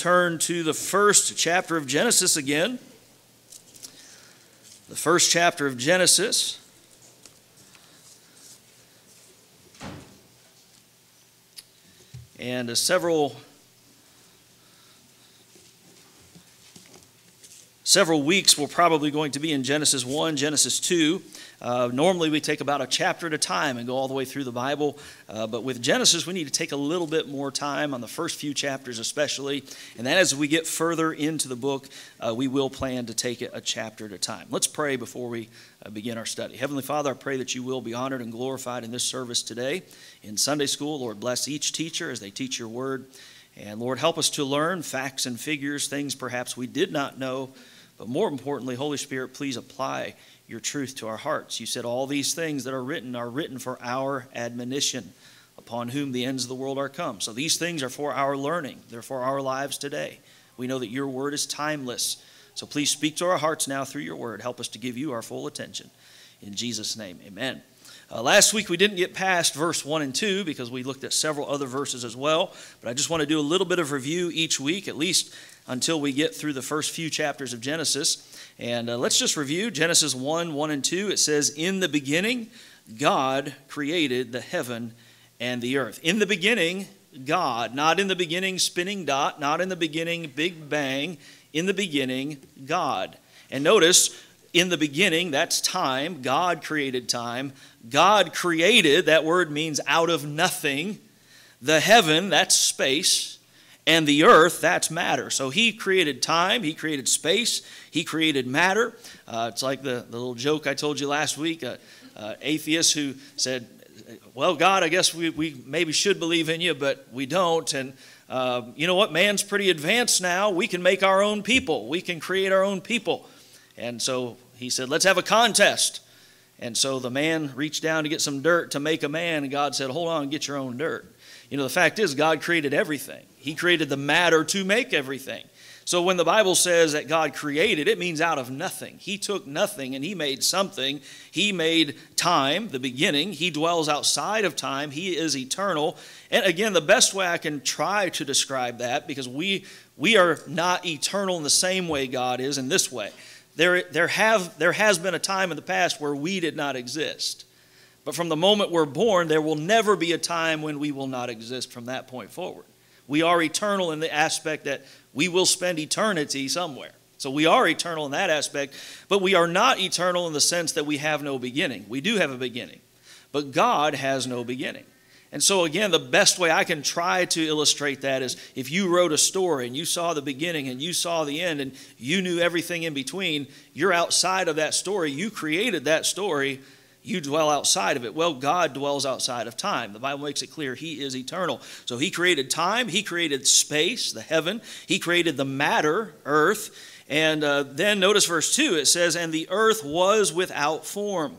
turn to the first chapter of Genesis again. The first chapter of Genesis. And uh, several several weeks we're probably going to be in Genesis 1, Genesis 2. Uh, normally we take about a chapter at a time and go all the way through the Bible, uh, but with Genesis we need to take a little bit more time on the first few chapters, especially. And then as we get further into the book, uh, we will plan to take it a chapter at a time. Let's pray before we uh, begin our study. Heavenly Father, I pray that you will be honored and glorified in this service today. In Sunday school, Lord, bless each teacher as they teach your word. And Lord, help us to learn facts and figures, things perhaps we did not know but more importantly, Holy Spirit, please apply your truth to our hearts. You said all these things that are written are written for our admonition, upon whom the ends of the world are come. So these things are for our learning, they're for our lives today. We know that your word is timeless. So please speak to our hearts now through your word. Help us to give you our full attention. In Jesus' name, amen. Uh, last week we didn't get past verse 1 and 2 because we looked at several other verses as well. But I just want to do a little bit of review each week, at least until we get through the first few chapters of Genesis. And uh, let's just review Genesis 1 1 and 2. It says, In the beginning, God created the heaven and the earth. In the beginning, God, not in the beginning, spinning dot, not in the beginning, big bang. In the beginning, God. And notice, in the beginning, that's time. God created time. God created, that word means out of nothing. The heaven, that's space and the earth, that's matter. So he created time, he created space, he created matter. Uh, it's like the, the little joke I told you last week, uh, uh, atheist who said, Well, God, I guess we, we maybe should believe in you, but we don't. And uh, you know what? Man's pretty advanced now. We can make our own people, we can create our own people. And so he said, Let's have a contest. And so the man reached down to get some dirt to make a man, and God said, Hold on, get your own dirt. You know, the fact is, God created everything. He created the matter to make everything. So when the Bible says that God created, it means out of nothing. He took nothing and He made something. He made time, the beginning. He dwells outside of time. He is eternal. And again, the best way I can try to describe that, because we, we are not eternal in the same way God is in this way. There, there, have, there has been a time in the past where we did not exist. But from the moment we're born, there will never be a time when we will not exist from that point forward. We are eternal in the aspect that we will spend eternity somewhere. So we are eternal in that aspect, but we are not eternal in the sense that we have no beginning. We do have a beginning, but God has no beginning. And so, again, the best way I can try to illustrate that is if you wrote a story and you saw the beginning and you saw the end and you knew everything in between, you're outside of that story. You created that story you dwell outside of it. Well, God dwells outside of time. The Bible makes it clear He is eternal. So He created time, He created space, the heaven, He created the matter, earth. And uh, then notice verse 2 it says, And the earth was without form.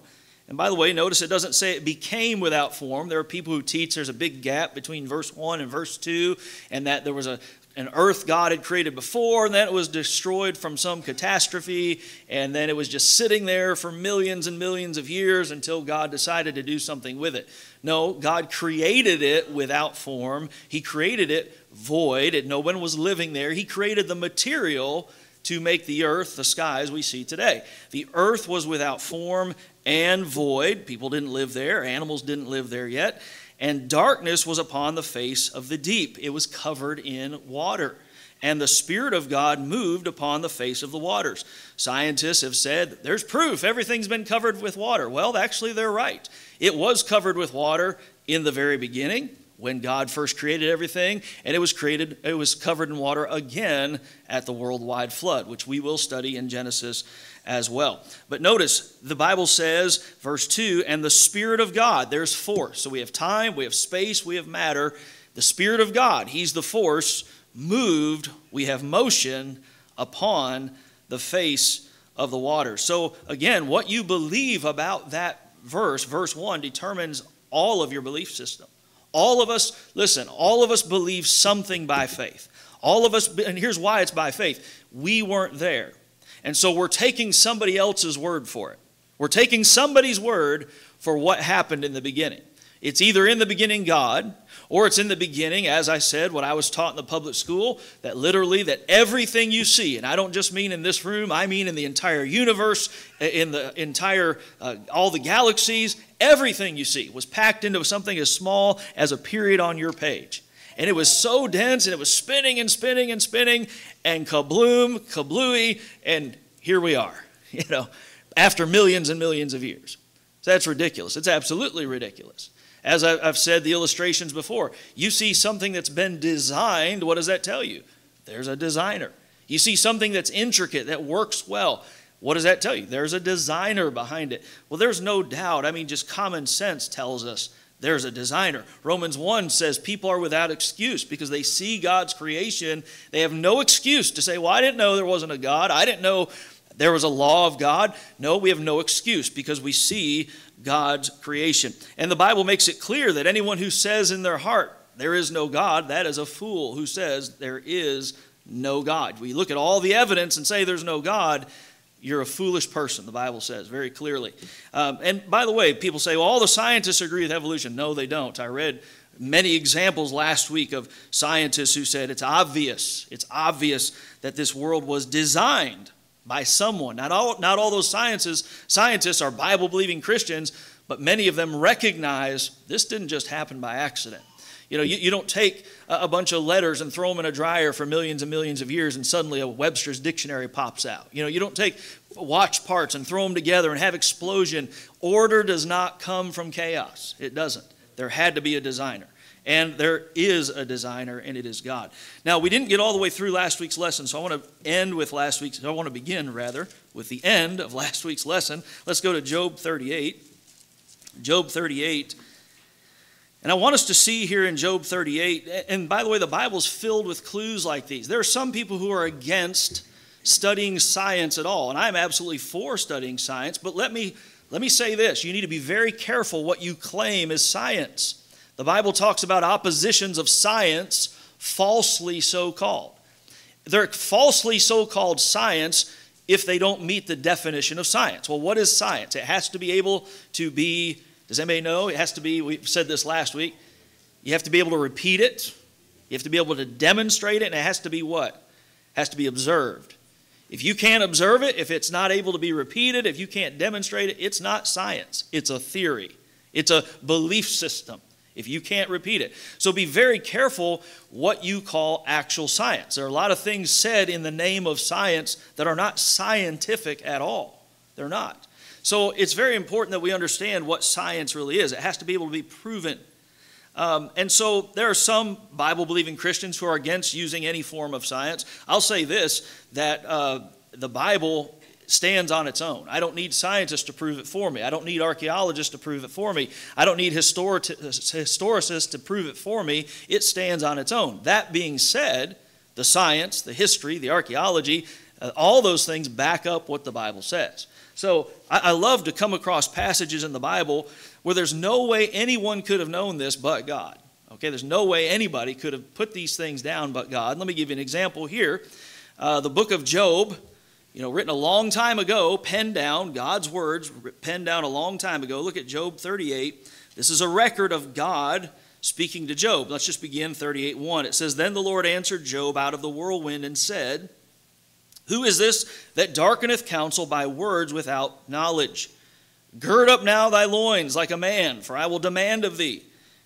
And by the way, notice it doesn't say it became without form. There are people who teach there's a big gap between verse 1 and verse 2, and that there was a, an earth God had created before, and then it was destroyed from some catastrophe, and then it was just sitting there for millions and millions of years until God decided to do something with it. No, God created it without form. He created it void, and no one was living there. He created the material to make the earth, the skies we see today. The earth was without form and void. People didn't live there, animals didn't live there yet and darkness was upon the face of the deep. It was covered in water. And the Spirit of God moved upon the face of the waters. Scientists have said there's proof everything's been covered with water. Well, actually, they're right. It was covered with water in the very beginning when God first created everything, and it was created, it was covered in water again at the worldwide flood, which we will study in Genesis as well. But notice the Bible says, verse 2, and the Spirit of God, there's force. So we have time, we have space, we have matter. The Spirit of God, He's the force, moved, we have motion upon the face of the water. So again, what you believe about that verse, verse 1, determines all of your belief system. All of us, listen, all of us believe something by faith. All of us, and here's why it's by faith. We weren't there. And so we're taking somebody else's word for it. We're taking somebody's word for what happened in the beginning. It's either in the beginning God, Or it's in the beginning, as I said, what I was taught in the public school, that literally that everything you see, and I don't just mean in this room, I mean in the entire universe, in the entire, uh, all the galaxies, everything you see was packed into something as small as a period on your page. And it was so dense and it was spinning and spinning and spinning and kabloom, kablooey, and here we are, you know, after millions and millions of years. So that's ridiculous. It's absolutely ridiculous. As I've said the illustrations before, you see something that's been designed, what does that tell you? There's a designer. You see something that's intricate, that works well. What does that tell you? There's a designer behind it. Well, there's no doubt. I mean, just common sense tells us there's a designer. Romans 1 says people are without excuse because they see God's creation. They have no excuse to say, Well, I didn't know there wasn't a God. I didn't know there was a law of God. No, we have no excuse because we see God's creation. And the Bible makes it clear that anyone who says in their heart, There is no God, that is a fool who says there is no God. We look at all the evidence and say there's no God you're a foolish person, the Bible says very clearly. Um, and by the way, people say, well, all the scientists agree with evolution. No, they don't. I read many examples last week of scientists who said it's obvious, it's obvious that this world was designed by someone. Not all, not all those sciences, scientists are Bible believing Christians, but many of them recognize this didn't just happen by accident. You know, you, you don't take a, a bunch of letters and throw them in a dryer for millions and millions of years and suddenly a Webster's dictionary pops out. You know, you don't take watch parts and throw them together and have explosion. Order does not come from chaos. It doesn't. There had to be a designer. And there is a designer, and it is God. Now, we didn't get all the way through last week's lesson, so I want to end with last week's, I want to begin, rather, with the end of last week's lesson. Let's go to Job 38. Job 38 and I want us to see here in Job 38, and by the way, the Bible's filled with clues like these. There are some people who are against studying science at all, and I'm absolutely for studying science, but let me, let me say this you need to be very careful what you claim is science. The Bible talks about oppositions of science, falsely so called. They're falsely so called science if they don't meet the definition of science. Well, what is science? It has to be able to be does anybody know? It has to be, we said this last week, you have to be able to repeat it, you have to be able to demonstrate it, and it has to be what? It has to be observed. If you can't observe it, if it's not able to be repeated, if you can't demonstrate it, it's not science. It's a theory, it's a belief system if you can't repeat it. So be very careful what you call actual science. There are a lot of things said in the name of science that are not scientific at all. They're not. So it's very important that we understand what science really is. It has to be able to be proven. Um, and so there are some Bible believing Christians who are against using any form of science. I'll say this that uh, the Bible stands on its own. I don't need scientists to prove it for me. I don't need archaeologists to prove it for me. I don't need historicists to prove it for me. It stands on its own. That being said, the science, the history, the archaeology, uh, all those things back up what the Bible says. So I, I love to come across passages in the Bible where there's no way anyone could have known this but God. Okay, there's no way anybody could have put these things down but God. Let me give you an example here. Uh, the book of Job, you know, written a long time ago, penned down, God's words, penned down a long time ago. Look at Job 38. This is a record of God speaking to Job. Let's just begin 38 1. It says, Then the Lord answered Job out of the whirlwind and said, who is this that darkeneth counsel by words without knowledge? Gird up now thy loins like a man, for I will demand of thee,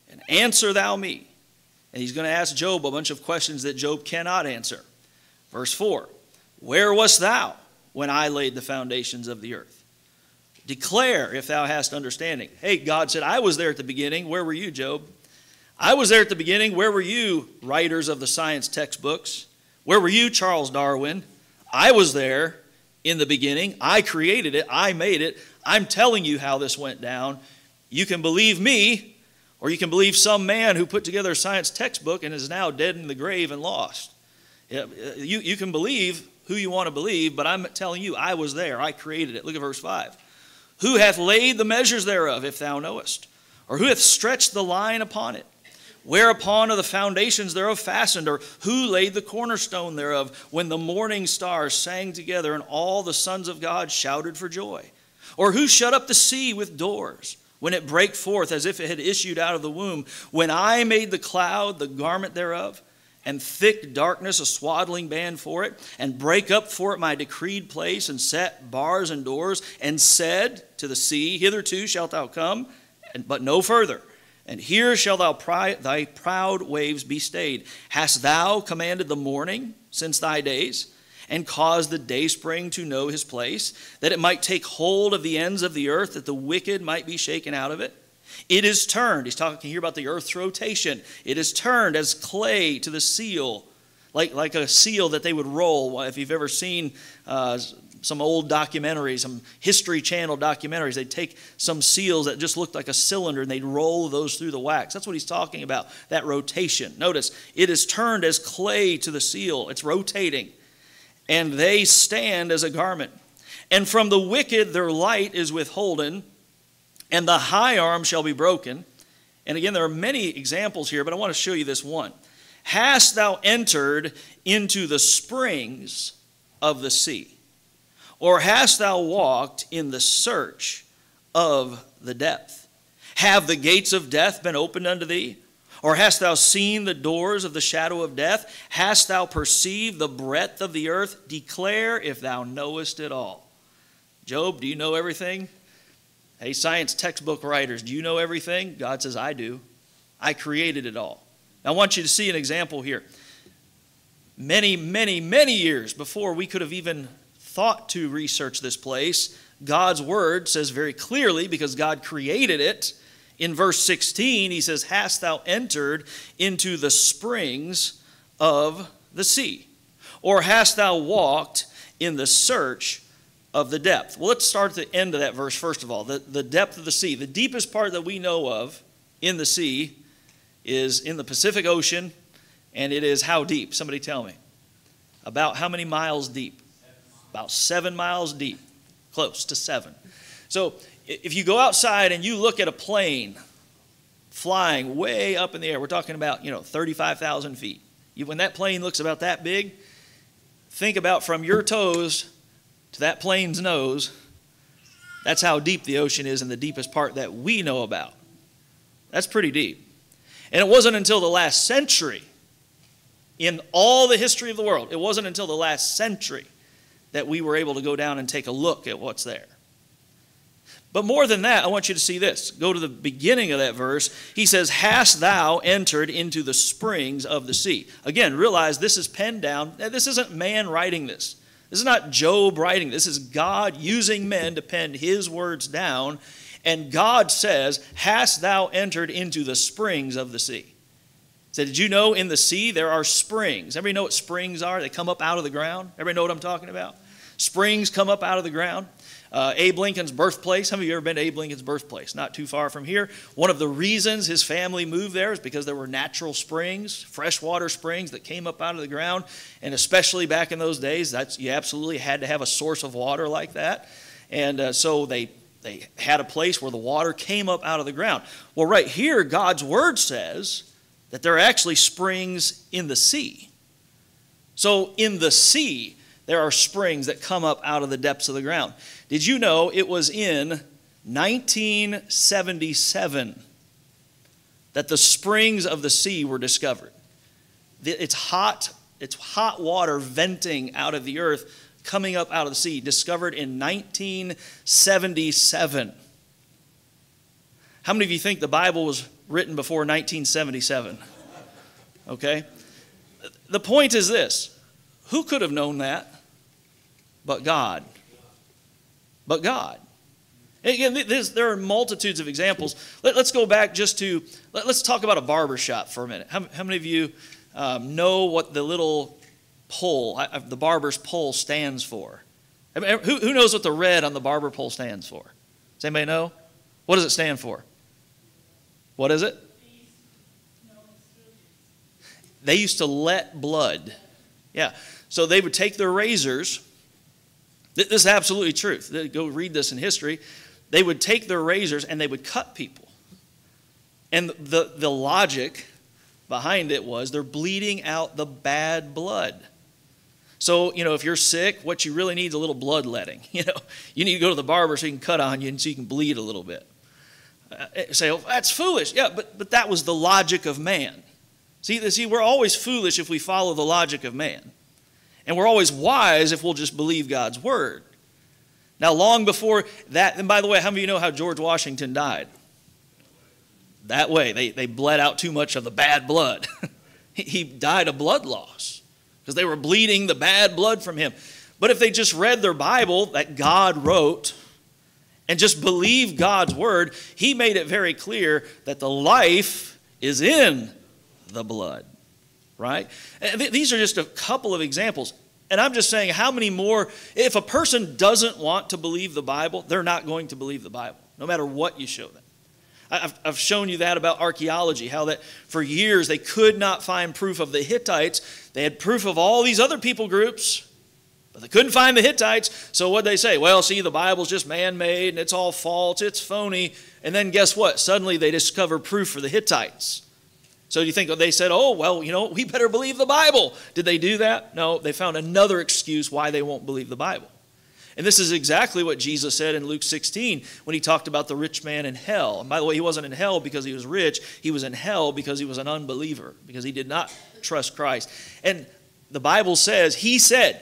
and answer thou me. And he's going to ask Job a bunch of questions that Job cannot answer. Verse 4 Where wast thou when I laid the foundations of the earth? Declare if thou hast understanding. Hey, God said, I was there at the beginning. Where were you, Job? I was there at the beginning. Where were you, writers of the science textbooks? Where were you, Charles Darwin? I was there in the beginning. I created it. I made it. I'm telling you how this went down. You can believe me, or you can believe some man who put together a science textbook and is now dead in the grave and lost. You, you can believe who you want to believe, but I'm telling you, I was there. I created it. Look at verse 5. Who hath laid the measures thereof, if thou knowest? Or who hath stretched the line upon it? Whereupon are the foundations thereof fastened, or who laid the cornerstone thereof, when the morning stars sang together and all the sons of God shouted for joy? Or who shut up the sea with doors, when it brake forth as if it had issued out of the womb, when I made the cloud the garment thereof, and thick darkness a swaddling band for it, and break up for it my decreed place, and set bars and doors, and said to the sea, Hitherto shalt thou come, but no further. And here shall thou pri- thy proud waves be stayed. Hast thou commanded the morning since thy days? and caused the dayspring to know his place, that it might take hold of the ends of the earth, that the wicked might be shaken out of it. It is turned, he's talking here about the earth's rotation. It is turned as clay to the seal, like, like a seal that they would roll. If you've ever seen uh, some old documentaries, some History Channel documentaries, they'd take some seals that just looked like a cylinder and they'd roll those through the wax. That's what he's talking about, that rotation. Notice, it is turned as clay to the seal, it's rotating and they stand as a garment. And from the wicked their light is withholden, and the high arm shall be broken. And again, there are many examples here, but I want to show you this one. Hast thou entered into the springs of the sea? Or hast thou walked in the search of the depth? Have the gates of death been opened unto thee? Or hast thou seen the doors of the shadow of death? Hast thou perceived the breadth of the earth? Declare if thou knowest it all. Job, do you know everything? Hey, science textbook writers, do you know everything? God says, I do. I created it all. I want you to see an example here. Many, many, many years before we could have even thought to research this place, God's word says very clearly, because God created it, in verse 16, he says, Hast thou entered into the springs of the sea? Or hast thou walked in the search of the depth? Well, let's start at the end of that verse, first of all. The, the depth of the sea. The deepest part that we know of in the sea is in the Pacific Ocean, and it is how deep? Somebody tell me. About how many miles deep? About seven miles deep. Close to seven. So if you go outside and you look at a plane flying way up in the air, we're talking about, you know, 35,000 feet. You, when that plane looks about that big, think about from your toes to that plane's nose. That's how deep the ocean is in the deepest part that we know about. That's pretty deep. And it wasn't until the last century, in all the history of the world, it wasn't until the last century that we were able to go down and take a look at what's there. But more than that, I want you to see this. Go to the beginning of that verse. He says, Hast thou entered into the springs of the sea? Again, realize this is penned down. This isn't man writing this. This is not Job writing. This is God using men to pen his words down. And God says, Hast thou entered into the springs of the sea? So did you know in the sea there are springs? Everybody know what springs are? They come up out of the ground. Everybody know what I'm talking about? Springs come up out of the ground. Uh, Abe Lincoln's birthplace. Some of you ever been to Abe Lincoln's birthplace? Not too far from here. One of the reasons his family moved there is because there were natural springs, freshwater springs that came up out of the ground. And especially back in those days, that's, you absolutely had to have a source of water like that. And uh, so they, they had a place where the water came up out of the ground. Well, right here, God's word says that there are actually springs in the sea. So in the sea, there are springs that come up out of the depths of the ground. Did you know it was in 1977 that the springs of the sea were discovered? It's hot, it's hot water venting out of the earth, coming up out of the sea, discovered in 1977. How many of you think the Bible was written before 1977? Okay? The point is this who could have known that but God? but God. Again, there are multitudes of examples. Let, us go back just to, let, us talk about a barber shop for a minute. How, how many of you um, know what the little pole, the barber's pole stands for? I mean, who, who knows what the red on the barber pole stands for? Does anybody know? What does it stand for? What is it? They used to let blood. Yeah. So they would take their razors this is absolutely truth. Go read this in history. They would take their razors and they would cut people. And the, the logic behind it was they're bleeding out the bad blood. So, you know, if you're sick, what you really need is a little bloodletting. You know, you need to go to the barber so he can cut on you and so you can bleed a little bit. Uh, say, oh, that's foolish. Yeah, but, but that was the logic of man. See, see, we're always foolish if we follow the logic of man. And we're always wise if we'll just believe God's word. Now, long before that, and by the way, how many of you know how George Washington died? That way. They, they bled out too much of the bad blood. he died of blood loss because they were bleeding the bad blood from him. But if they just read their Bible that God wrote and just believed God's word, he made it very clear that the life is in the blood, right? Th- these are just a couple of examples. And I'm just saying, how many more? If a person doesn't want to believe the Bible, they're not going to believe the Bible, no matter what you show them. I've, I've shown you that about archaeology, how that for years they could not find proof of the Hittites. They had proof of all these other people groups, but they couldn't find the Hittites. So what they say? Well, see, the Bible's just man-made and it's all false, it's phony. And then guess what? Suddenly they discover proof for the Hittites. So you think they said, oh, well, you know, we better believe the Bible. Did they do that? No, they found another excuse why they won't believe the Bible. And this is exactly what Jesus said in Luke 16 when he talked about the rich man in hell. And by the way, he wasn't in hell because he was rich, he was in hell because he was an unbeliever, because he did not trust Christ. And the Bible says, He said,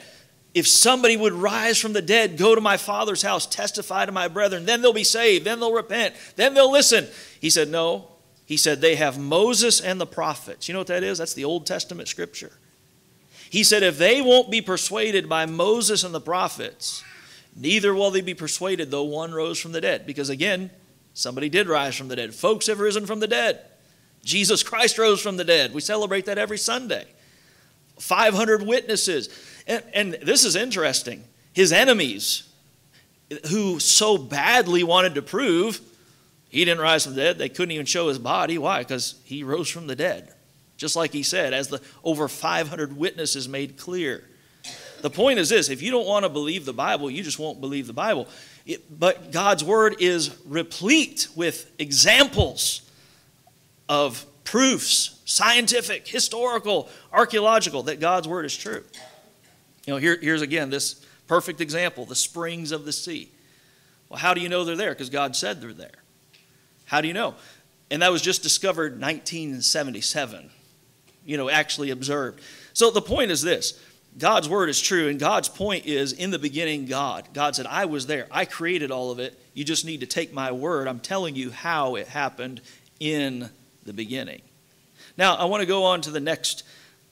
if somebody would rise from the dead, go to my Father's house, testify to my brethren, then they'll be saved, then they'll repent, then they'll listen. He said, No. He said, They have Moses and the prophets. You know what that is? That's the Old Testament scripture. He said, If they won't be persuaded by Moses and the prophets, Neither will they be persuaded, though one rose from the dead. Because again, somebody did rise from the dead. Folks have risen from the dead. Jesus Christ rose from the dead. We celebrate that every Sunday. 500 witnesses. And, and this is interesting. His enemies, who so badly wanted to prove he didn't rise from the dead, they couldn't even show his body. Why? Because he rose from the dead. Just like he said, as the over 500 witnesses made clear. The point is this if you don't want to believe the Bible, you just won't believe the Bible. It, but God's Word is replete with examples of proofs, scientific, historical, archaeological, that God's Word is true. You know, here, here's again this perfect example the springs of the sea. Well, how do you know they're there? Because God said they're there. How do you know? And that was just discovered 1977, you know, actually observed. So the point is this God's word is true, and God's point is in the beginning, God. God said, I was there. I created all of it. You just need to take my word. I'm telling you how it happened in the beginning. Now, I want to go on to the next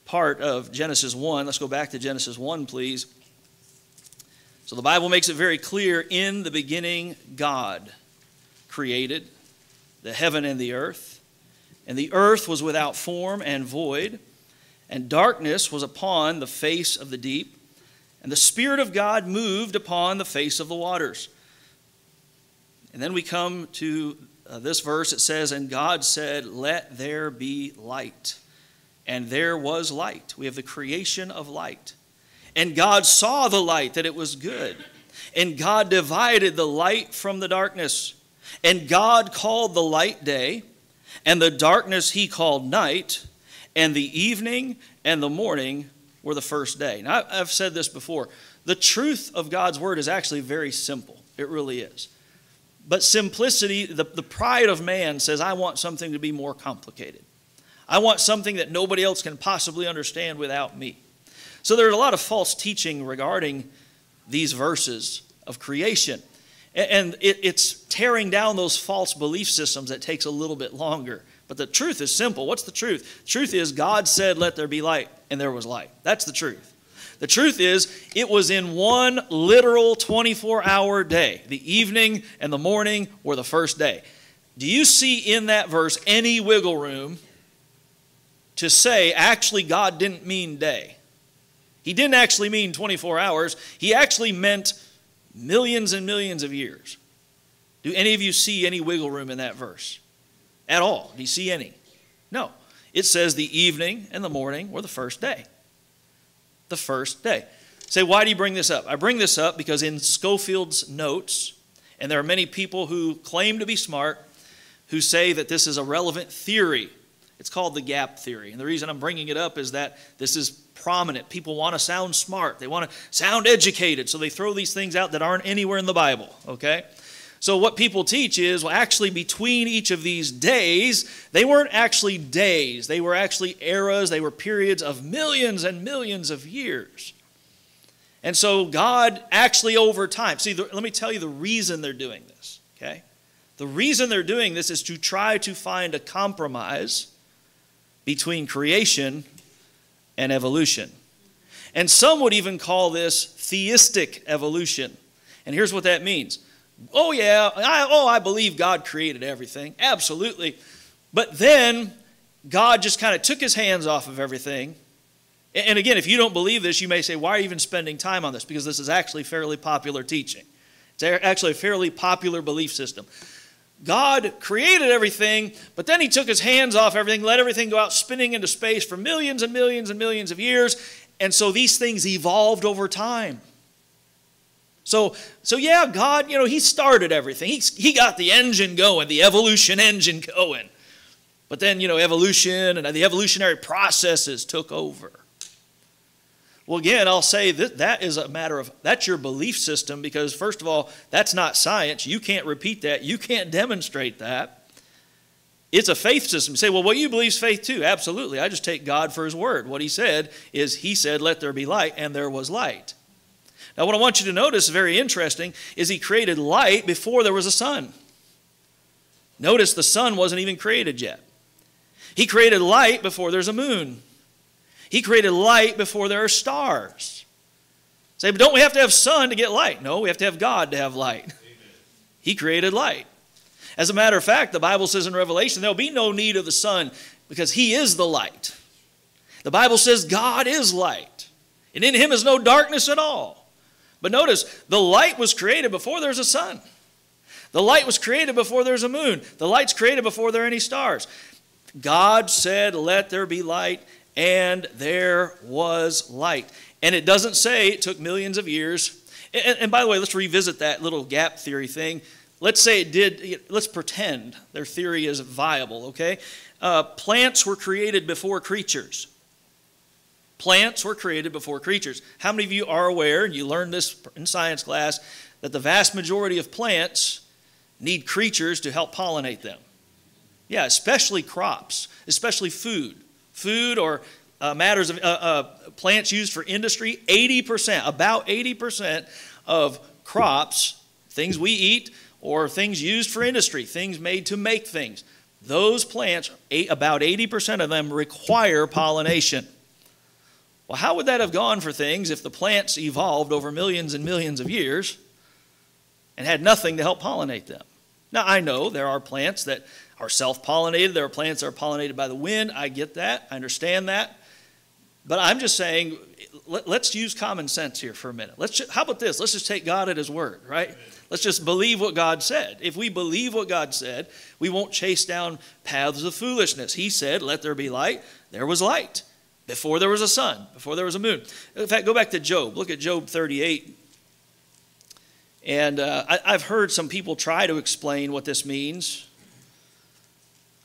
part of Genesis 1. Let's go back to Genesis 1, please. So the Bible makes it very clear in the beginning, God created the heaven and the earth. And the earth was without form and void and darkness was upon the face of the deep, and the Spirit of God moved upon the face of the waters. And then we come to uh, this verse. It says, And God said, Let there be light. And there was light. We have the creation of light. And God saw the light, that it was good. And God divided the light from the darkness. And God called the light day, and the darkness he called night and the evening and the morning were the first day. Now, I've said this before. The truth of God's word is actually very simple. It really is. But simplicity, the, the pride of man says, I want something to be more complicated. I want something that nobody else can possibly understand without me. So there's a lot of false teaching regarding these verses of creation. And it's tearing down those false belief systems that takes a little bit longer. But the truth is simple. What's the truth? The truth is God said, Let there be light, and there was light. That's the truth. The truth is, it was in one literal 24 hour day. The evening and the morning were the first day. Do you see in that verse any wiggle room to say, actually, God didn't mean day? He didn't actually mean 24 hours, He actually meant millions and millions of years. Do any of you see any wiggle room in that verse? at all. Do you see any? No. It says the evening and the morning were the first day. The first day. Say, why do you bring this up? I bring this up because in Scofield's notes, and there are many people who claim to be smart who say that this is a relevant theory. It's called the gap theory. And the reason I'm bringing it up is that this is prominent. People want to sound smart, they want to sound educated, so they throw these things out that aren't anywhere in the Bible, okay? So, what people teach is, well, actually, between each of these days, they weren't actually days. They were actually eras. They were periods of millions and millions of years. And so, God actually, over time, see, the, let me tell you the reason they're doing this, okay? The reason they're doing this is to try to find a compromise between creation and evolution. And some would even call this theistic evolution. And here's what that means Oh, yeah, I, oh, I believe God created everything. Absolutely. But then God just kind of took his hands off of everything. And again, if you don't believe this, you may say, why are you even spending time on this? Because this is actually fairly popular teaching. It's actually a fairly popular belief system. God created everything, but then he took his hands off everything, let everything go out spinning into space for millions and millions and millions of years. And so these things evolved over time. So, so yeah, God, you know, He started everything. He, he got the engine going, the evolution engine going. But then, you know, evolution and the evolutionary processes took over. Well, again, I'll say that that is a matter of, that's your belief system because, first of all, that's not science. You can't repeat that, you can't demonstrate that. It's a faith system. You say, well, what you believe is faith too. Absolutely. I just take God for His word. What He said is, He said, let there be light, and there was light. Now, what I want you to notice, very interesting, is he created light before there was a sun. Notice the sun wasn't even created yet. He created light before there's a moon. He created light before there are stars. Say, but don't we have to have sun to get light? No, we have to have God to have light. Amen. He created light. As a matter of fact, the Bible says in Revelation, there'll be no need of the sun because He is the light. The Bible says God is light, and in Him is no darkness at all. But notice, the light was created before there's a sun. The light was created before there's a moon. The light's created before there are any stars. God said, Let there be light, and there was light. And it doesn't say it took millions of years. And, and, by the way, let's revisit that little gap theory thing. Let's say it did, let's pretend their theory is viable, okay? Uh, plants were created before creatures. Plants were created before creatures. How many of you are aware, and you learned this in science class, that the vast majority of plants need creatures to help pollinate them? Yeah, especially crops, especially food. Food or uh, matters of uh, uh, plants used for industry, 80%, about 80% of crops, things we eat, or things used for industry, things made to make things, those plants, about 80% of them require pollination. Well, how would that have gone for things if the plants evolved over millions and millions of years and had nothing to help pollinate them? Now, I know there are plants that are self pollinated, there are plants that are pollinated by the wind. I get that, I understand that. But I'm just saying, let, us use common sense here for a minute. Let's just, how about this? Let's just take God at His word, right? Let's just believe what God said. If we believe what God said, we won't chase down paths of foolishness. He said, Let there be light. There was light before there was a sun, before there was a moon. In fact, go back to Job. Look at Job 38. And uh, I, I've heard some people try to explain what this means.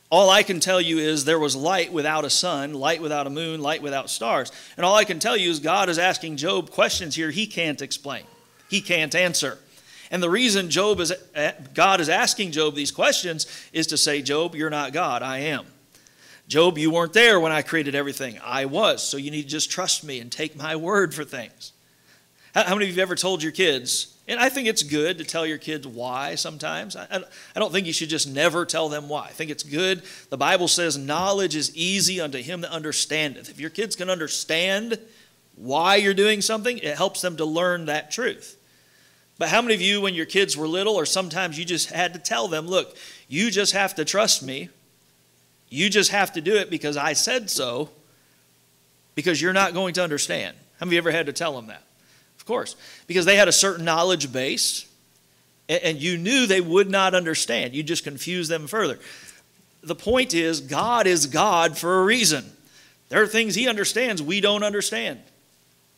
All I can tell you is there was light without a sun, light without a moon, light without stars. And all I can tell you is God is asking Job questions here he can't explain, he can't answer. And the reason Job is, uh, God is asking Job these questions is to say, Job, you're not God, I am. Job, you weren't there when I created everything. I was. So you need to just trust me and take my word for things. How many of you have ever told your kids? And I think it's good to tell your kids why sometimes. I, I don't think you should just never tell them why. I think it's good. The Bible says, knowledge is easy unto him that understandeth. If your kids can understand why you're doing something, it helps them to learn that truth. But how many of you, when your kids were little, or sometimes you just had to tell them, look, you just have to trust me you just have to do it because I said so, because you're not going to understand. Have you ever had to tell them that? Course, because they had a certain knowledge base and you knew they would not understand. You just confused them further. The point is, God is God for a reason. There are things He understands we don't understand.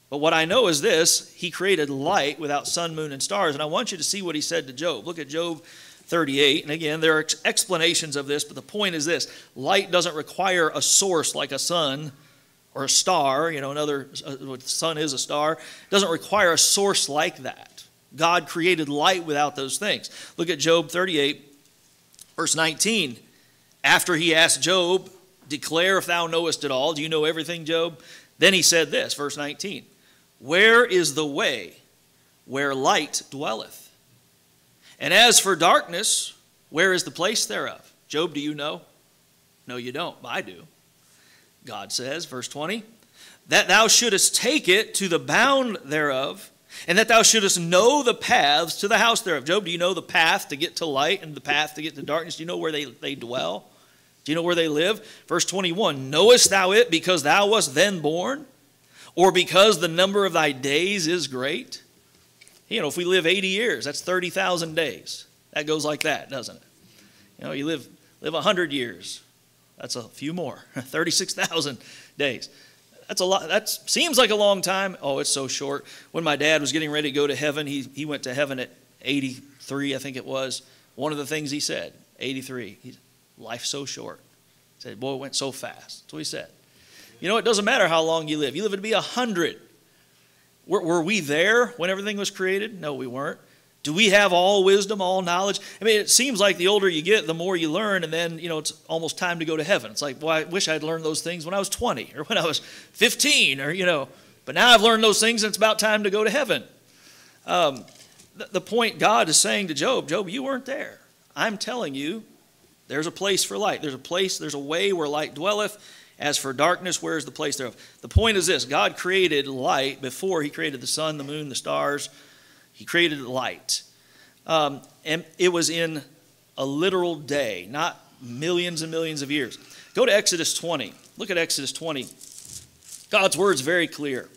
But what I know is this He created light without sun, moon, and stars. And I want you to see what He said to Job. Look at Job 38. And again, there are explanations of this, but the point is this light doesn't require a source like a sun or a star. You know, another uh, sun is a star. Doesn't require a source like that. God created light without those things. Look at Job 38, verse 19. After he asked Job, Declare if thou knowest it all. Do you know everything, Job? Then he said this, verse 19 Where is the way where light dwelleth? And as for darkness, where is the place thereof? Job, do you know? No, you don't. I do. God says, verse 20, that thou shouldest take it to the bound thereof, and that thou shouldest know the paths to the house thereof. Job, do you know the path to get to light and the path to get to darkness? Do you know where they, they dwell? Do you know where they live? Verse 21 Knowest thou it because thou wast then born, or because the number of thy days is great? You know, if we live 80 years, that's 30,000 days. That goes like that, doesn't it? You know, you live, live 100 years, that's a few more 36,000 days. That's a lot. That seems like a long time. Oh, it's so short. When my dad was getting ready to go to heaven, he, he went to heaven at 83, I think it was. One of the things he said, 83, he, life's so short. He said, boy, it went so fast. That's what he said. You know, it doesn't matter how long you live. You live to be 100. Were, were we there when everything was created? No, we weren't. Do we have all wisdom, all knowledge? I mean, it seems like the older you get, the more you learn, and then, you know, it's almost time to go to heaven. It's like, well, I wish I'd learned those things when I was 20 or when I was 15 or, you know, but now I've learned those things and it's about time to go to heaven. Um, the, the point God is saying to Job, Job, you weren't there. I'm telling you, there's a place for light. There's a place, there's a way where light dwelleth. As for darkness, where is the place thereof? The point is this God created light before He created the sun, the moon, the stars, he created light. Um, and it was in a literal day, not millions and millions of years. Go to Exodus 20. Look at Exodus 20. God's word's very clear.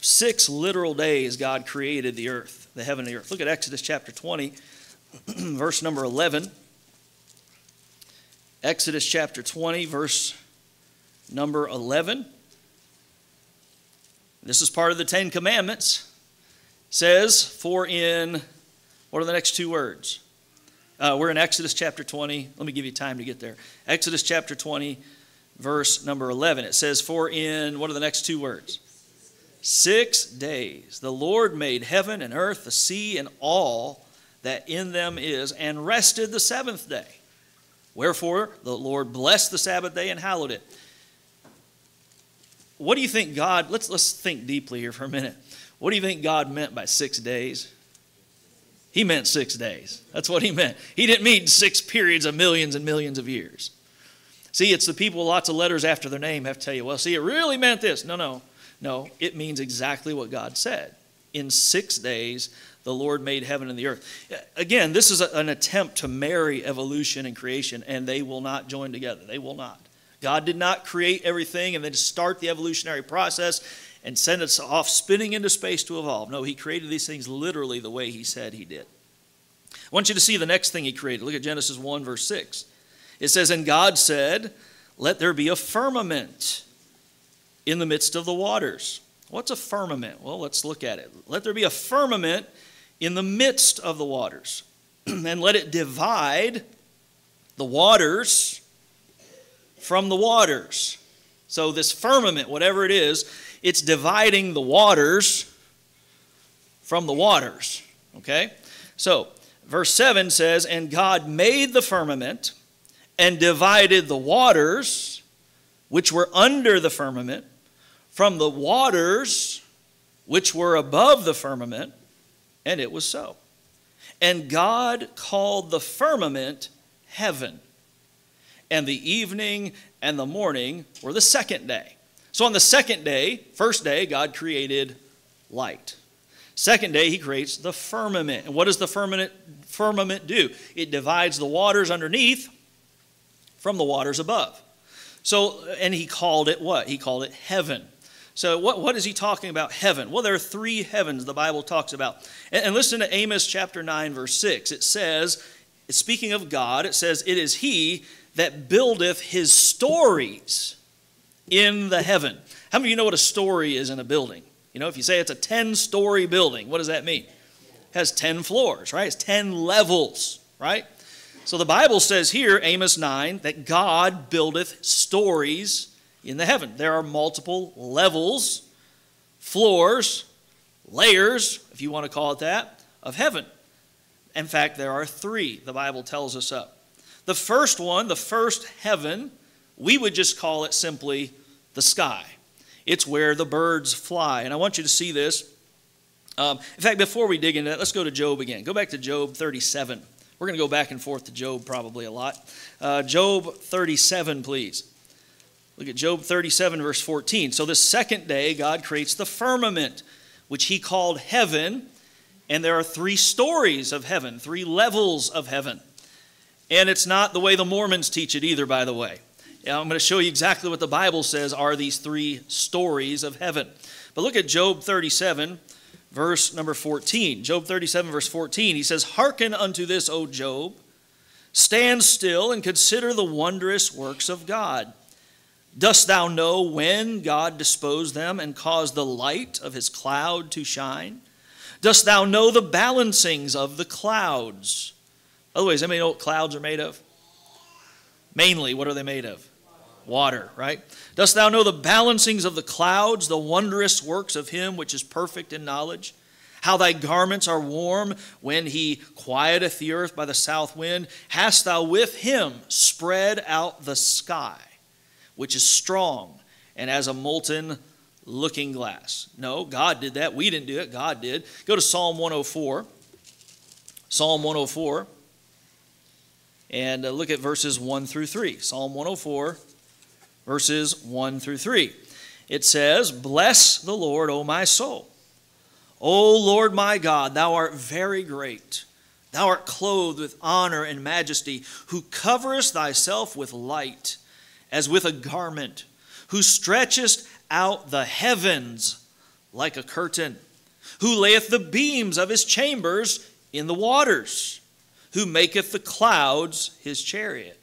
Six literal days God created the earth, the heaven and the earth. Look at Exodus chapter 20, verse number 11. Exodus chapter 20, verse number 11. This is part of the Ten Commandments says, For in, what are the next two words? Uh, we're in Exodus chapter 20. Let me give you time to get there. Exodus chapter 20, verse number 11. It says, For in, what are the next two words? Six days the Lord made heaven and earth, the sea, and all that in them is, and rested the seventh day. Wherefore the Lord blessed the Sabbath day and hallowed it. What do you think God, let's, let's think deeply here for a minute. What do you think God meant by six days? He meant six days. That's what he meant. He didn't mean six periods of millions and millions of years. See, it's the people with lots of letters after their name have to tell you, well, see, it really meant this. No, no, no. It means exactly what God said. In six days, the Lord made heaven and the earth. Again, this is an attempt to marry evolution and creation, and they will not join together. They will not. God did not create everything and then start the evolutionary process and send us off spinning into space to evolve. No, he created these things literally the way he said he did. I want you to see the next thing he created. Look at Genesis 1, verse 6. It says, And God said, Let there be a firmament in the midst of the waters. What's a firmament? Well, let's look at it. Let there be a firmament in the midst of the waters, and let it divide the waters from the waters. So, this firmament, whatever it is, it's dividing the waters from the waters. Okay? So, verse 7 says, And God made the firmament and divided the waters which were under the firmament from the waters which were above the firmament, and it was so. And God called the firmament heaven. And the evening and the morning were the second day. So on the second day, first day, God created light. Second day, he creates the firmament. And what does the firmament, firmament do? It divides the waters underneath from the waters above. So, and he called it what? He called it heaven. So, what, what is he talking about heaven? Well, there are three heavens the Bible talks about. And, and listen to Amos chapter 9, verse 6. It says, speaking of God, it says, It is he that buildeth his stories in the heaven. How many of you know what a story is in a building? You know, if you say it's a 10 story building, what does that mean? It has 10 floors, right? It's 10 levels, right? So the Bible says here, Amos 9, that God buildeth stories in the heaven. There are multiple levels, floors, layers, if you want to call it that, of heaven. In fact, there are three, the Bible tells us up. The first one, the first heaven, we would just call it simply the sky. It's where the birds fly. And I want you to see this. Um, in fact, before we dig into that, let's go to Job again. Go back to Job 37. We're going to go back and forth to Job probably a lot. Uh, Job 37, please. Look at Job 37, verse 14. So, the second day, God creates the firmament, which he called heaven. And there are three stories of heaven, three levels of heaven. And it's not the way the Mormons teach it either, by the way. I'm going to show you exactly what the Bible says are these three stories of heaven. But look at Job 37, verse number 14. Job 37, verse 14. He says, Hearken unto this, O Job. Stand still and consider the wondrous works of God. Dost thou know when God disposed them and caused the light of his cloud to shine? Dost thou know the balancings of the clouds? Otherwise, anybody know what clouds are made of? Mainly, what are they made of? Water, right? Dost thou know the balancings of the clouds, the wondrous works of him which is perfect in knowledge? How thy garments are warm when he quieteth the earth by the south wind? Hast thou with him spread out the sky, which is strong and as a molten looking glass? No, God did that. We didn't do it. God did. Go to Psalm 104. Psalm 104. And uh, look at verses 1 through 3. Psalm 104 verses 1 through 3. It says, Bless the Lord, O my soul. O Lord my God, thou art very great. Thou art clothed with honor and majesty, who coverest thyself with light as with a garment, who stretchest out the heavens like a curtain, who layeth the beams of his chambers in the waters, who maketh the clouds his chariot,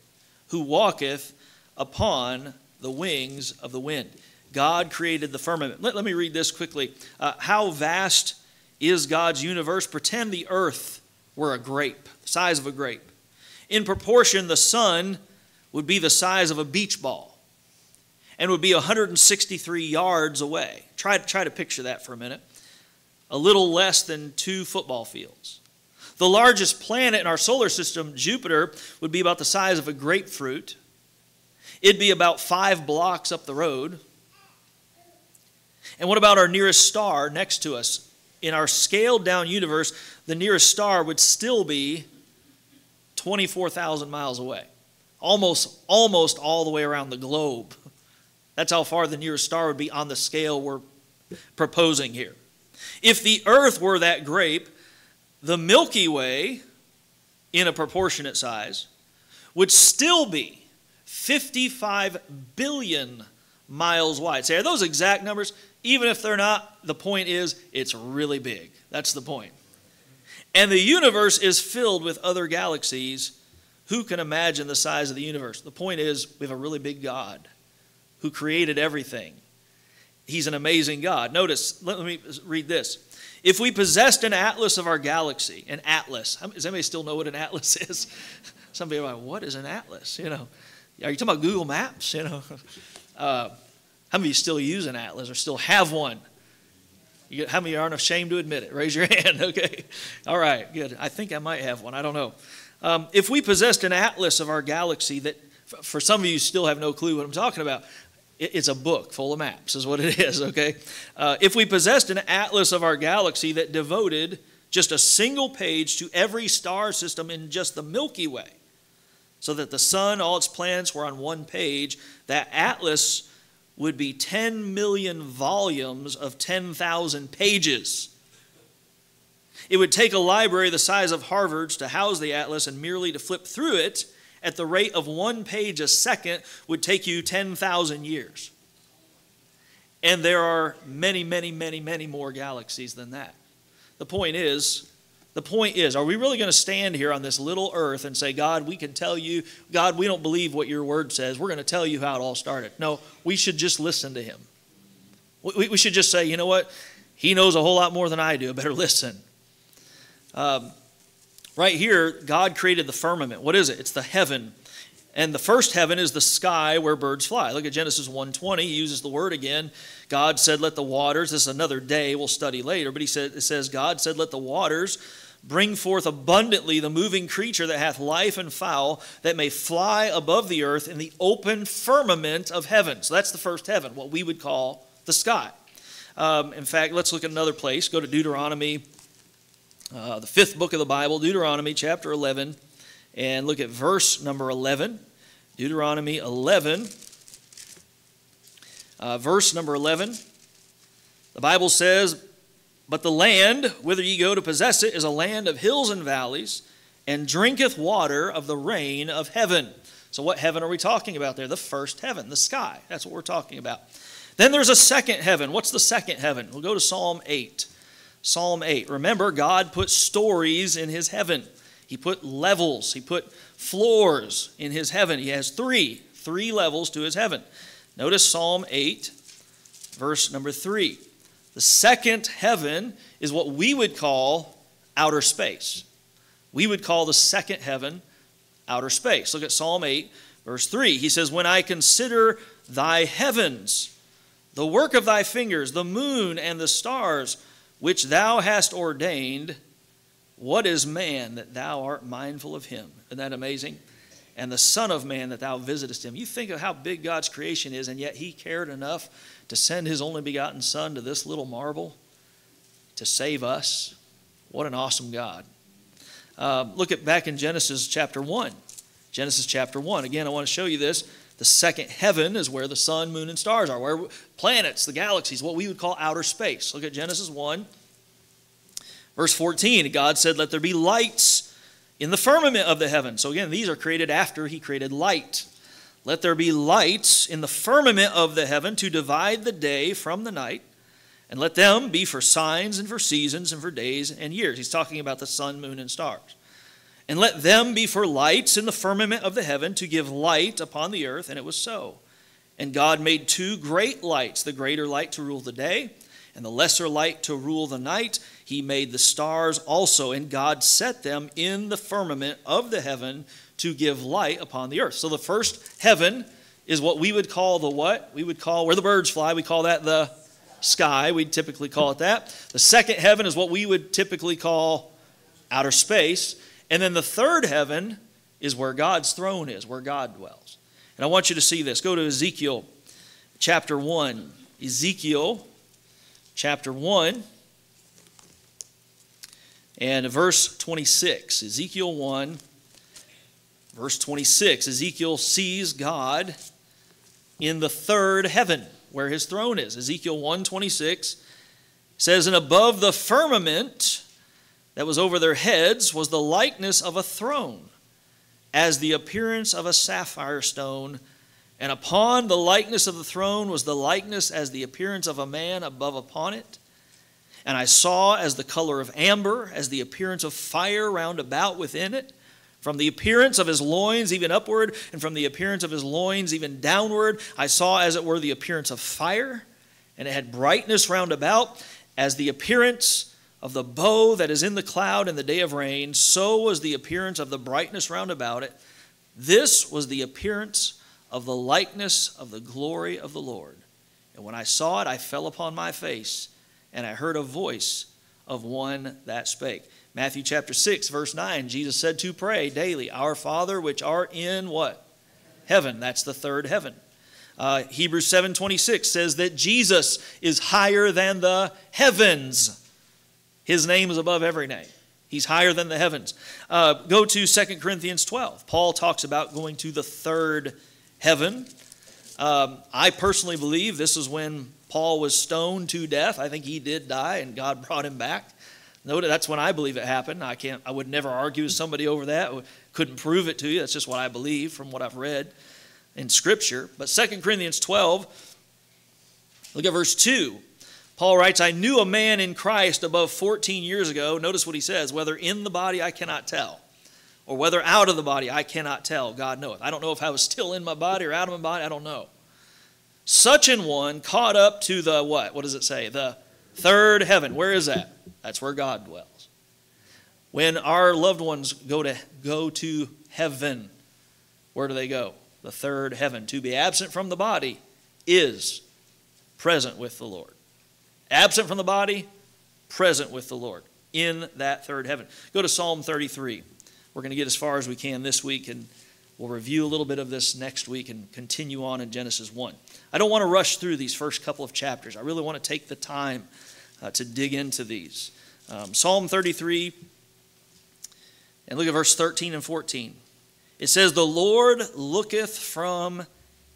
who walketh upon the wings of the wind. God created the firmament. Let, let me read this quickly. Uh, how vast is God's universe? Pretend the earth were a grape, the size of a grape. In proportion, the sun would be the size of a beach ball and would be 163 yards away. Try, try to picture that for a minute. A little less than two football fields. The largest planet in our solar system, Jupiter, would be about the size of a grapefruit It'd be about five blocks up the road. And what about our nearest star next to us? In our scaled down universe, the nearest star would still be 24,000 miles away. Almost, almost all the way around the globe. That's how far the nearest star would be on the scale we're proposing here. If the earth were that grape, the Milky Way, in a proportionate size, would still be 55 billion miles wide. Say, are those exact numbers? Even if they're not, the point is it's really big. That's the point. And the universe is filled with other galaxies. Who can imagine the size of the universe? The point is, we have a really big God who created everything. He's an amazing God. Notice, let me read this. If we possessed an atlas of our galaxy, an atlas, does anybody still know what an atlas is? Some people are like, what is an atlas? You know, are you talking about Google Maps? You know, uh, how many of you still use an atlas or still have one? You, how many aren't ashamed to admit it? Raise your hand. Okay. All right. Good. I think I might have one. I don't know. Um, if we possessed an atlas of our galaxy, that for some of you still have no clue what I'm talking about, it's a book full of maps, is what it is. Okay. Uh, if we possessed an atlas of our galaxy that devoted just a single page to every star system in just the Milky Way, so that the sun, all its planets were on one page, that atlas would be 10 million volumes of 10,000 pages. It would take a library the size of Harvard's to house the atlas, and merely to flip through it at the rate of one page a second would take you 10,000 years. And there are many, many, many, many more galaxies than that. The point is, the point is, are we really going to stand here on this little earth and say, God, we can tell you, God, we don't believe what your word says. We're going to tell you how it all started. No, we should just listen to him. We, we should just say, you know what? He knows a whole lot more than I do. I better listen. Um, right here, God created the firmament. What is it? It's the heaven. And the first heaven is the sky where birds fly. Look at Genesis 1:20. He uses the word again. God said, "Let the waters." This is another day we'll study later, but he said it says God said, "Let the waters bring forth abundantly the moving creature that hath life and fowl, that may fly above the earth in the open firmament of heaven. So that's the first heaven, what we would call the sky. Um, in fact, let's look at another place. Go to Deuteronomy, uh, the fifth book of the Bible, Deuteronomy chapter 11, and look at verse number 11. Deuteronomy 11, uh, verse number 11. The Bible says, But the land, whither ye go to possess it, is a land of hills and valleys, and drinketh water of the rain of heaven. So, what heaven are we talking about there? The first heaven, the sky. That's what we're talking about. Then there's a second heaven. What's the second heaven? We'll go to Psalm 8. Psalm 8. Remember, God put stories in his heaven. He put levels, he put floors in his heaven. He has three, three levels to his heaven. Notice Psalm 8, verse number 3. The second heaven is what we would call outer space. We would call the second heaven outer space. Look at Psalm 8, verse 3. He says, When I consider thy heavens, the work of thy fingers, the moon and the stars, which thou hast ordained, what is man that thou art mindful of him? Isn't that amazing? And the Son of Man that thou visitest him. You think of how big God's creation is, and yet he cared enough to send his only begotten Son to this little marble to save us. What an awesome God. Uh, look at back in Genesis chapter 1. Genesis chapter 1. Again, I want to show you this. The second heaven is where the sun, moon, and stars are, where planets, the galaxies, what we would call outer space. Look at Genesis 1, verse 14. God said, Let there be lights in the firmament of the heaven. So again, these are created after He created light. Let there be lights in the firmament of the heaven to divide the day from the night, and let them be for signs and for seasons and for days and years. He's talking about the sun, moon, and stars. And let them be for lights in the firmament of the heaven to give light upon the earth. And it was so. And God made two great lights the greater light to rule the day, and the lesser light to rule the night. He made the stars also, and God set them in the firmament of the heaven to give light upon the earth. So the first heaven is what we would call the what? We would call where the birds fly, we call that the sky. We'd typically call it that. The second heaven is what we would typically call outer space. And then the third heaven is where God's throne is, where God dwells. And I want you to see this. Go to Ezekiel chapter 1. Ezekiel chapter 1 and verse 26. Ezekiel 1 Verse 26 Ezekiel sees God in the third heaven where his throne is. Ezekiel 126 says, And above the firmament that was over their heads was the likeness of a throne, as the appearance of a sapphire stone. And upon the likeness of the throne was the likeness as the appearance of a man above upon it. And I saw as the color of amber, as the appearance of fire round about within it. From the appearance of his loins even upward, and from the appearance of his loins even downward, I saw as it were the appearance of fire, and it had brightness round about, as the appearance of the bow that is in the cloud in the day of rain, so was the appearance of the brightness round about it. This was the appearance of the likeness of the glory of the Lord. And when I saw it, I fell upon my face, and I heard a voice of one that spake. Matthew chapter 6, verse 9, Jesus said to pray daily, Our Father which art in what? Heaven. That's the third heaven. Uh, Hebrews 7:26 says that Jesus is higher than the heavens. His name is above every name. He's higher than the heavens. Uh, go to 2 Corinthians 12. Paul talks about going to the third heaven. Um, I personally believe this is when Paul was stoned to death. I think he did die, and God brought him back. Note that's when I believe it happened. I can't. I would never argue with somebody over that. Couldn't prove it to you. That's just what I believe from what I've read in Scripture. But 2 Corinthians 12, look at verse 2. Paul writes, I knew a man in Christ above 14 years ago. Notice what he says whether in the body I cannot tell, or whether out of the body I cannot tell. God knoweth. I don't know if I was still in my body or out of my body. I don't know. Such an one caught up to the what? What does it say? The third heaven. Where is that? That's where God dwells. When our loved ones go to go to heaven, where do they go? The third heaven. To be absent from the body is present with the Lord. Absent from the body, present with the Lord. in that third heaven. Go to Psalm 33. We're going to get as far as we can this week, and we'll review a little bit of this next week and continue on in Genesis 1. I don't want to rush through these first couple of chapters. I really want to take the time uh, to dig into these. Um, Psalm 33, and look at verse 13 and 14. It says, The Lord looketh from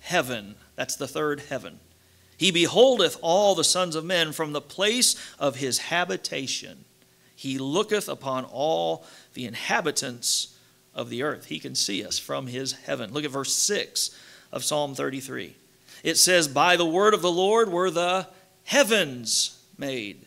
heaven. That's the third heaven. He beholdeth all the sons of men from the place of his habitation. He looketh upon all the inhabitants of the earth. He can see us from his heaven. Look at verse 6 of Psalm 33. It says, By the word of the Lord were the heavens made,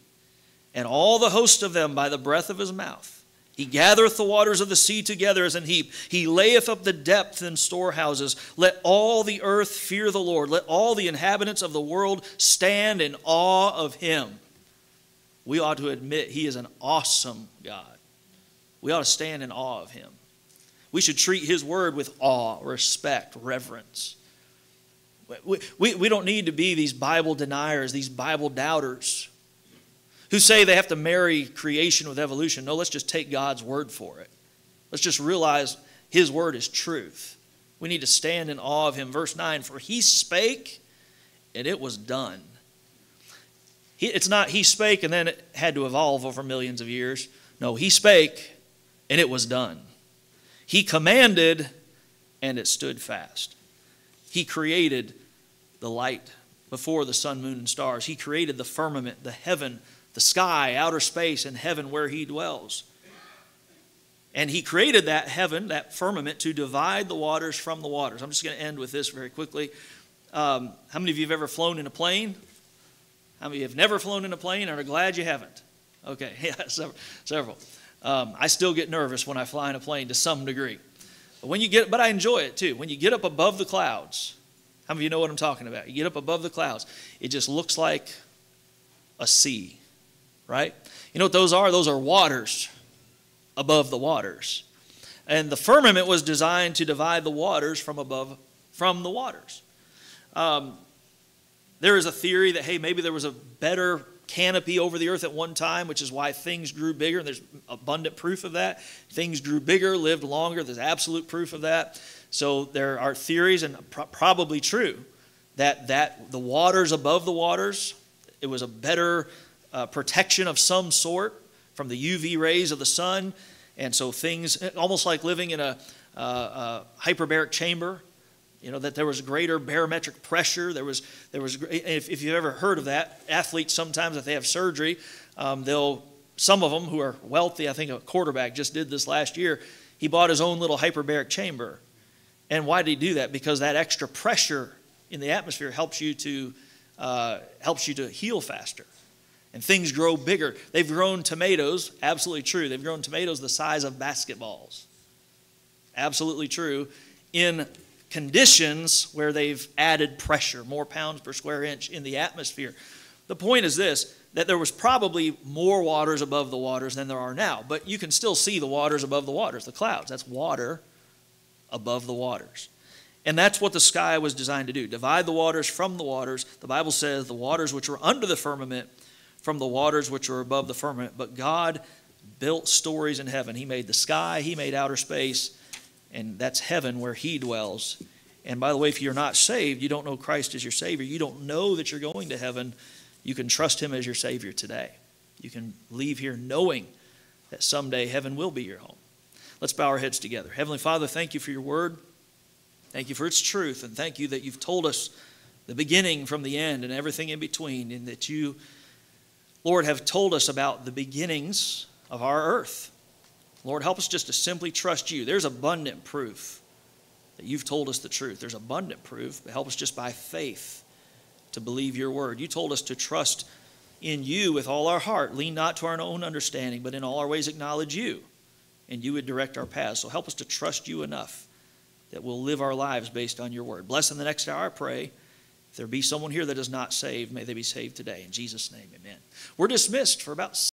and all the host of them by the breath of his mouth. He gathereth the waters of the sea together as an heap. He layeth up the depth in storehouses. Let all the earth fear the Lord. Let all the inhabitants of the world stand in awe of him. We ought to admit he is an awesome God. We ought to stand in awe of him. We should treat his word with awe, respect, reverence. We, we, we don't need to be these Bible deniers, these Bible doubters who say they have to marry creation with evolution. No, let's just take God's word for it. Let's just realize his word is truth. We need to stand in awe of him. Verse 9 For he spake, and it was done. He, it's not he spake and then it had to evolve over millions of years. No, he spake, and it was done. He commanded, and it stood fast. He created the light before the sun, moon, and stars. He created the firmament, the heaven, the sky, outer space, and heaven where he dwells. And he created that heaven, that firmament, to divide the waters from the waters. I'm just going to end with this very quickly. Um, how many of you have ever flown in a plane? How many of you have never flown in a plane and are glad you haven't? Okay, yeah, several. several. Um, I still get nervous when I fly in a plane to some degree. But when you get, but I enjoy it too. When you get up above the clouds, how many of you know what I'm talking about? You get up above the clouds, it just looks like a sea, right? You know what those are? Those are waters above the waters. And the firmament was designed to divide the waters from above from the waters. Um, there is a theory that hey, maybe there was a vapor canopy over the earth at one time, which is why things grew bigger. And there's abundant proof of that. Things grew bigger, lived longer. There's absolute proof of that. So there are theories, and pro- probably true, that, that the waters above the waters, it was a better uh, protection of some sort from the UV rays of the sun. And so things, almost like living in a, uh, a hyperbaric chamber, you know, that there was greater barometric pressure. There was, there was if, if you've ever heard of that, athletes sometimes, if they have surgery, um, they'll, some of them who are wealthy, I think a quarterback just did this last year, he bought his own little hyperbaric chamber. And why did he do that? Because that extra pressure in the atmosphere helps you to, uh, helps you to heal faster. And things grow bigger. They've grown tomatoes, absolutely true. They've grown tomatoes the size of basketballs. Absolutely true. In conditions where they've added pressure, more pounds per square inch in the atmosphere. The point is this that there was probably more waters above the waters than there are now, but you can still see the waters above the waters, the clouds. That's water above the waters. And that's what the sky was designed to do divide the waters from the waters. The Bible says the waters which were under the firmament from the waters which were above the firmament. But God built stories in heaven. He made the sky, He made outer space, and that's heaven where He dwells. And by the way, if you're not saved, you don't know Christ as your Savior, you don't know that you're going to heaven, you can trust Him as your Savior today. You can leave here knowing that someday heaven will be your home. Let's bow our heads together. Heavenly Father, thank you for your word. Thank you for its truth, and thank you that you've told us the beginning from the end and everything in between, and that you, Lord, have told us about the beginnings of our earth. Lord, help us just to simply trust you. There's abundant proof that you've told us the truth. There's abundant proof, but help us just by faith to believe your word. You told us to trust in you with all our heart, lean not to our own understanding, but in all our ways acknowledge you, and you would direct our paths. So help us to trust you enough that we'll live our lives based on your word. Bless in the next hour, I pray. If there be someone here that is not saved, may they be saved today. In Jesus' name, amen. We're dismissed for about